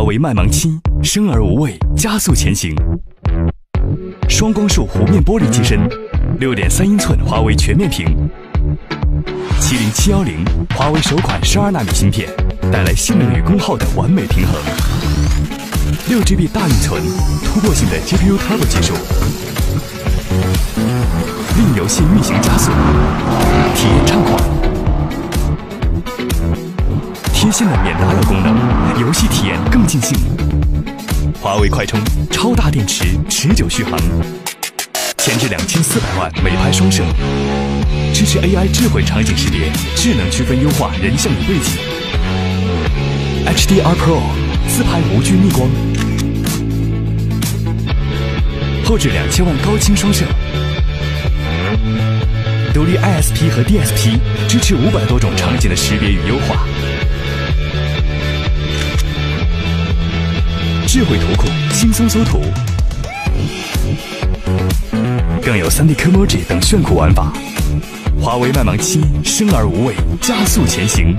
华为麦芒七，生而无畏，加速前行。双光束弧面玻璃机身，六点三英寸华为全面屏。麒麟七幺零，华为首款十二纳米芯片，带来性能与功耗的完美平衡。六 GB 大运存，突破性的 GPU Turbo 技术，令游戏运行加速，体验畅快。贴心的免打，尽兴。华为快充，超大电池，持久续航。前置两千四百万美拍双摄，支持 AI 智慧场景识别，智能区分优化人像与背景。HDR Pro 自拍无惧逆光，后置两千万高清双摄，独立 ISP 和 DSP，支持五百多种场景的识别与优化。智慧图库，轻松搜图，更有 3D Emoji 等炫酷玩法。华为麦芒七，生而无畏，加速前行。